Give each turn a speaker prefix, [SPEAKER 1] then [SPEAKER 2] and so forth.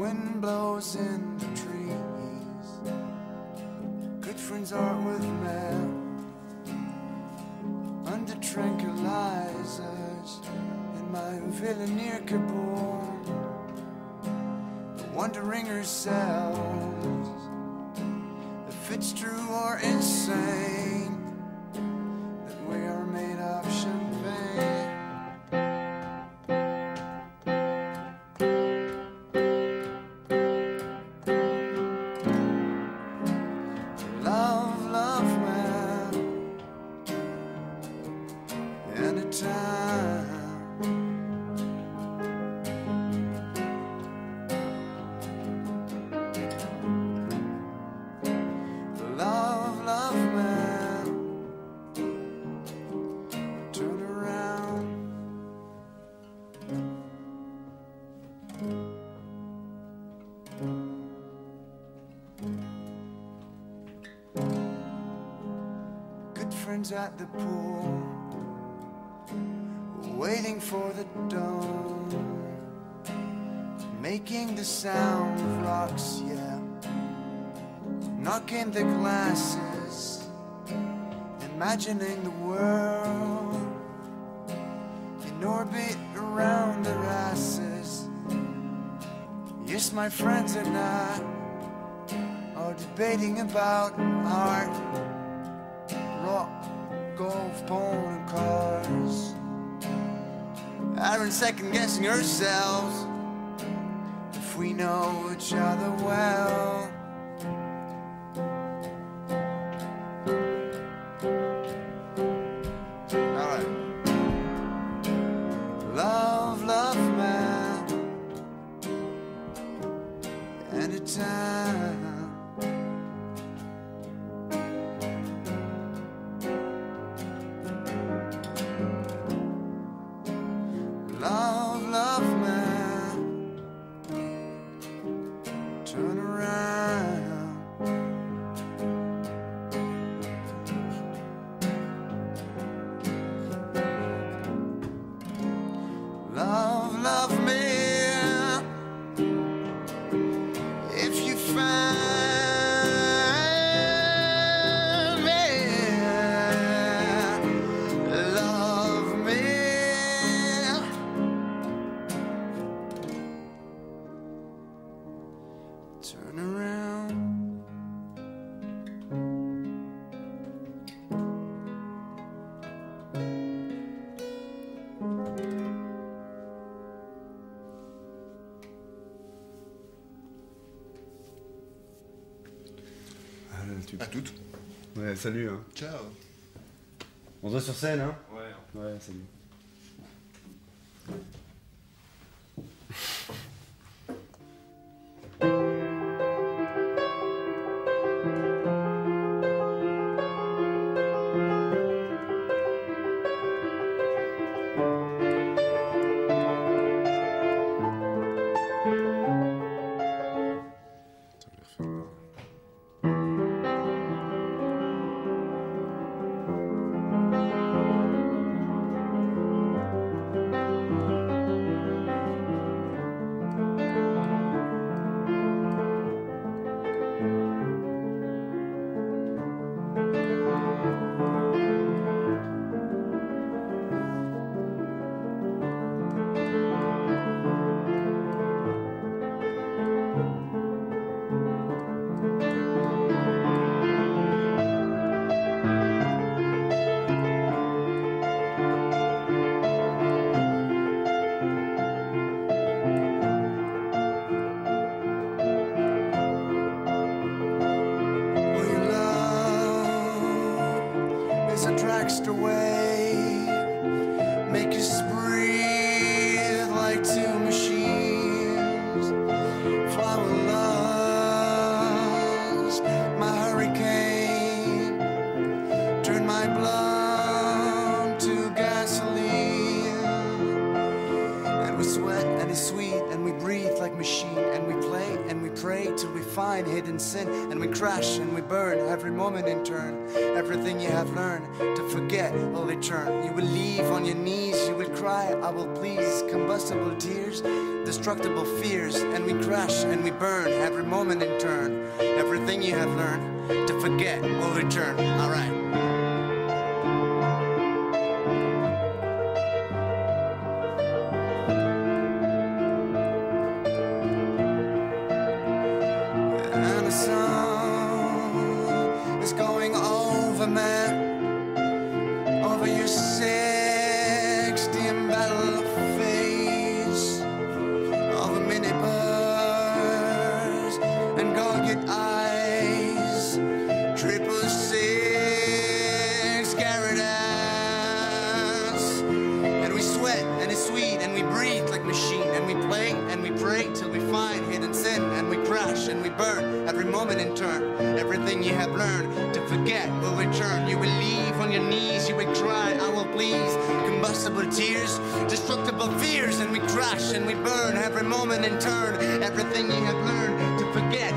[SPEAKER 1] Wind blows in the trees. Good friends are with me. Under tranquilizers in my villa near Kabul. The ourselves if it's true or insane anytime. Love, love, man, turn around. Good friends at the pool, waiting for the dawn, making the sound of rocks, yeah, knocking the glasses, imagining the world in orbit around the asses. Yes, my friends and I are debating about art, rock, golf, porn, and cars. Aren't second guessing ourselves if we know each other well. Turn around.
[SPEAKER 2] Ah, tu-
[SPEAKER 3] À toutes.
[SPEAKER 2] Ouais, salut. Hein.
[SPEAKER 3] Ciao.
[SPEAKER 2] On se voit sur scène, hein
[SPEAKER 3] Ouais.
[SPEAKER 2] Ouais, salut.
[SPEAKER 1] love to gasoline. And we sweat and it's sweet and we breathe like machine. And we play and we pray till we find hidden sin. And we crash and we burn every moment in turn. Everything you have learned to forget will return. You will leave on your knees, you will cry, I will please. Combustible tears, destructible fears. And we crash and we burn every moment in turn. Everything you have learned to forget will return. All right. Man, over your moment in turn. Everything you have learned to forget will return. You will leave on your knees, you will cry, I will please. Combustible tears, destructible fears, and we crash and we burn every moment in turn. Everything you have learned to forget